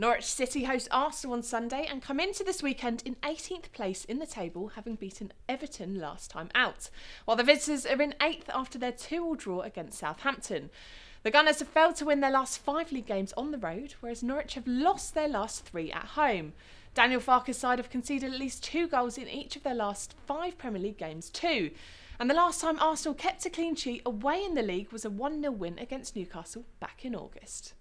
Norwich City host Arsenal on Sunday and come into this weekend in 18th place in the table, having beaten Everton last time out, while the visitors are in 8th after their 2 all draw against Southampton. The Gunners have failed to win their last five league games on the road, whereas Norwich have lost their last three at home. Daniel Farke's side have conceded at least two goals in each of their last five Premier League games, too. And the last time Arsenal kept a clean sheet away in the league was a 1 0 win against Newcastle back in August.